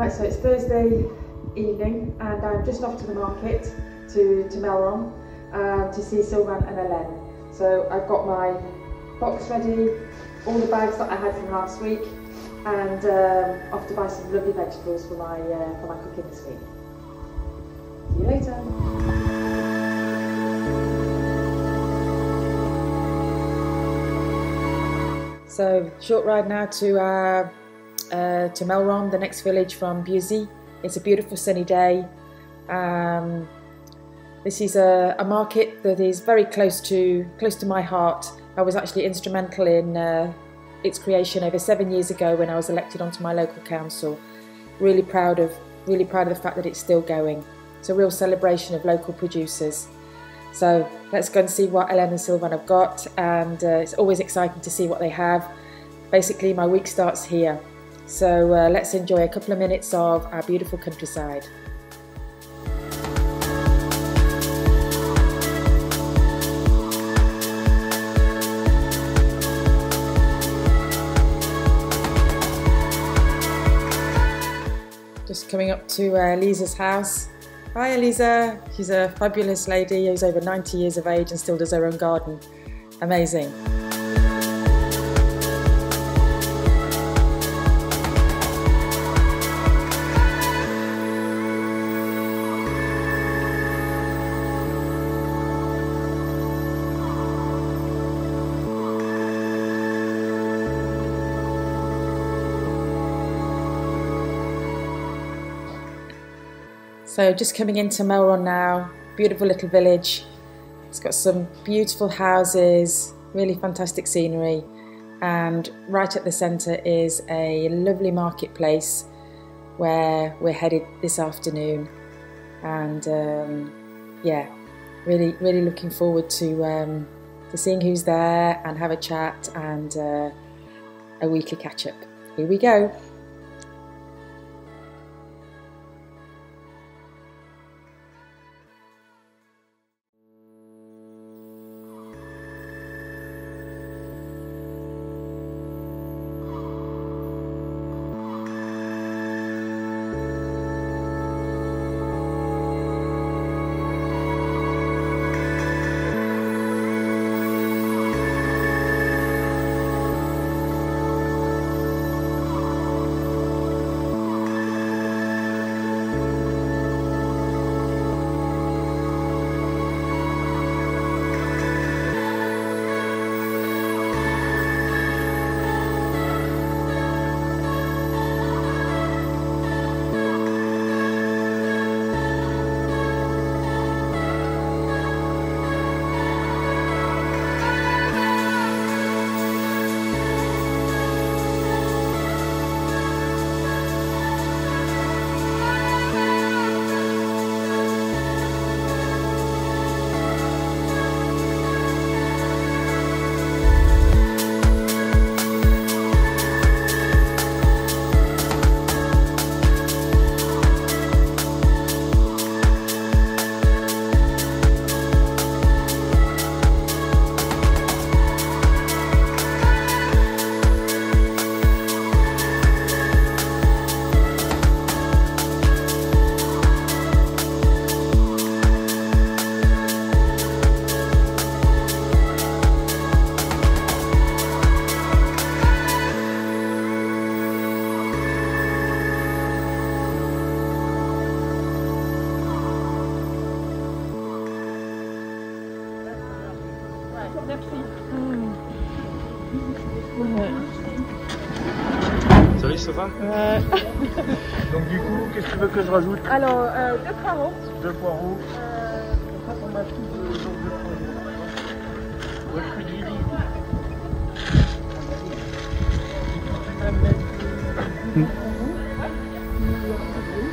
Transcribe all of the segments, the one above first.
Right, so it's Thursday evening and I'm just off to the market to, to Melron uh, to see Sylvan and Hélène. So I've got my box ready, all the bags that I had from last week and um, off to buy some lovely vegetables for my, uh, for my cooking this week. See you later. So short ride now to uh, uh, to Melron, the next village from Buzy. It's a beautiful sunny day. Um, this is a, a, market that is very close to close to my heart. I was actually instrumental in uh, its creation over seven years ago when I was elected onto my local council. Really proud of really proud of the fact that it's still going. It's a real celebration of local producers. So let's go and see what Hélène and Sylvan have got and uh, it's always exciting to see what they have. Basically my week starts here. So uh, let's enjoy a couple of minutes of our beautiful countryside. Just coming up to uh, house. Hi Elisa, she's a fabulous lady who's over 90 years of age and still does her own garden. Amazing. So just coming into Melron now, beautiful little village. It's got some beautiful houses, really fantastic scenery, and right at the centre is a lovely marketplace where we're headed this afternoon. And um, yeah, really, really looking forward to um, to seeing who's there and have a chat and uh, a weekly catch up. Here we go. Salut Stéphane Ouais. Donc du coup, qu'est-ce que tu veux que je rajoute? Alors, euh, deux poireaux. Deux poireaux. Euh, Ça, on m'a tout de deux poireaux. Ouais, je suis Lily. Là, tu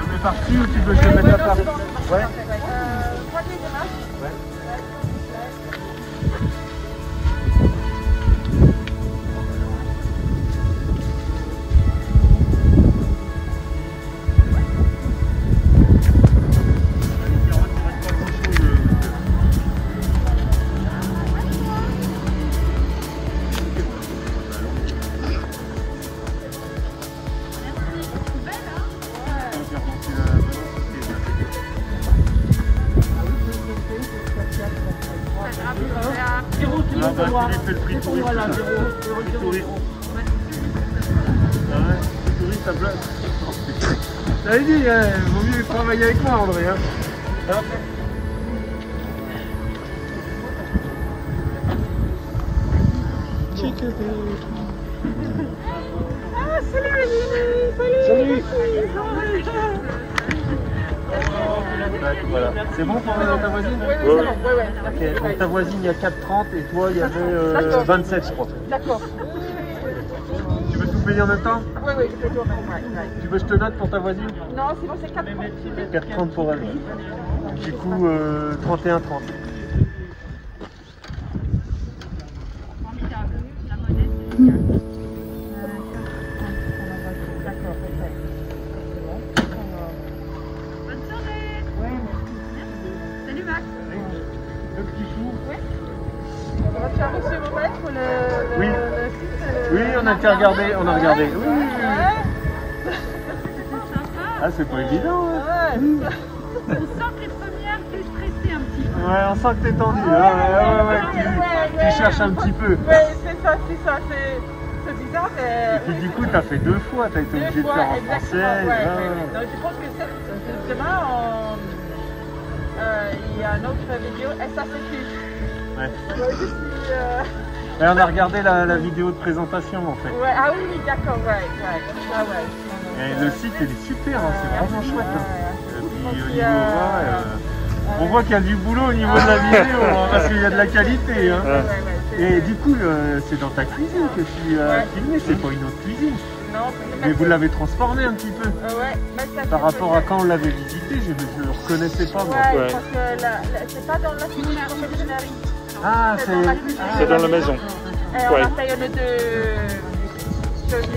tu mets par-dessus ou tu veux que je mette à part Ouais. Zéro, zéro, Les zéro, touristes. zéro. Ah ouais, les touristes, ça bloque. Oh, putain. J'avais dit, hein, vaut mieux travailler avec moi, André. Hein. Hop. Ah, salut Salut Salut. Ouais, Voilà. C'est bon pour euh, ta voisine Oui, oui, c'est bon, oui, oui. Ok, donc ta voisine il y a 4,30 et toi il y avait euh, D'accord. 27 je crois. D'accord. Tu veux tout payer en même temps Oui, oui, je peux tout remettre. Ouais, ouais. Tu veux que je te note pour ta voisine Non, sinon c'est 4 4,30 pour elle. ouais. Du coup euh, 31,30. On a déjà regardé, on a regardé. Oui, C'est Ah, c'est pas évident. hein. ouais. On sent que les premières, t'es stressé un petit peu. Ouais, on sent que t'es tendu. hein. Ouais, ouais, ouais, tu, tu cherches un petit peu. C'est ça, c'est ça. C'est c'est bizarre. Et puis du coup, t'as fait deux fois, t'as été obligé de faire en français. je pense que c'est- demain, euh, il y a une autre vidéo. Ouais. Je suis, euh, Et on a regardé la, la vidéo de présentation en fait. ouais, ah oui, d'accord, ouais, ouais. Ah ouais. Et le site il est super, hein, c'est vraiment chouette. hein. Et puis au Puis, niveau, euh, ouais, euh, on voit qu'il y a du boulot au niveau de la vidéo, hein, parce qu'il y a de la qualité. hein. Et du coup, euh, c'est dans ta cuisine que tu as Ouais. filmé, c'est pas une autre cuisine. Non, Mais vous l'avez transformé un petit peu. Euh, ouais, mais ça, Par rapport à quand on l'avait visité, je ne le reconnaissais pas moi. Ouais, parce que c'est pas dans la cuisine. Ah, C'est dans la maison. Et on Ouais. a fait une de choses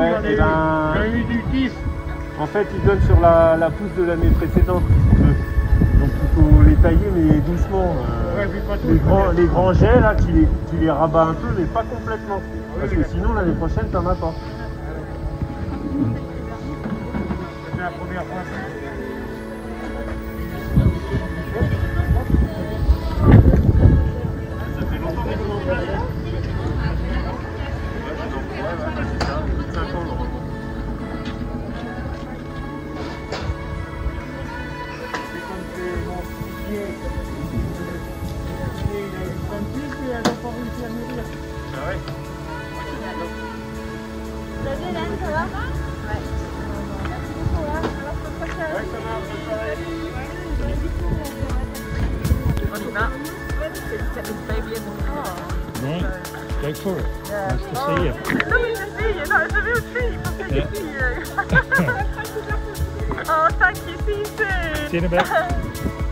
Ouais, et ben- J'en ai eu du 10. En fait, ils donnent sur la, la pousse de l'année précédente. Donc il faut les tailler, mais doucement. euh. Ouais, pas les, grands, les grands jets, là, tu les, tu les rabats un peu, mais pas complètement. Parce que sinon, l'année prochaine, t'en as pas. C'est la première fois. Ça fait longtemps Go for it. Yeah. Nice to oh. see you. Lovely to see you. That was a real treat. Yeah. to see you. oh, thank you. See you soon. See you in a bit.